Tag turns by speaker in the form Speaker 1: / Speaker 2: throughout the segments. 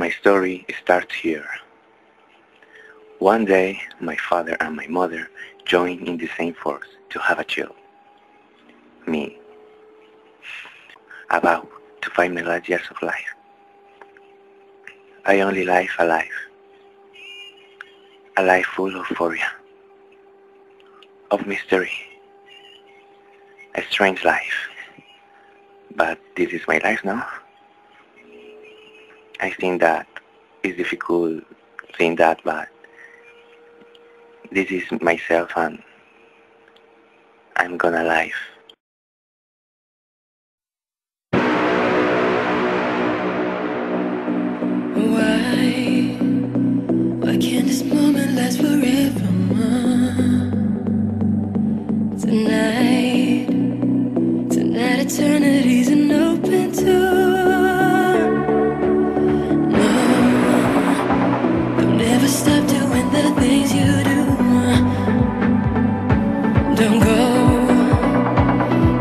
Speaker 1: My story starts here. One day, my father and my mother joined in the same force to have a child. Me. About to find my last years of life. I only live alive. A life full of euphoria, of mystery, a strange life. But this is my life now. I think that it's difficult saying that, but this is myself and I'm gonna live.
Speaker 2: Why? Why can't this moment last forever? Tonight,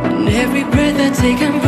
Speaker 2: And every breath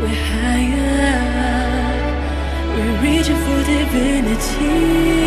Speaker 2: We're higher, we're reaching for divinity.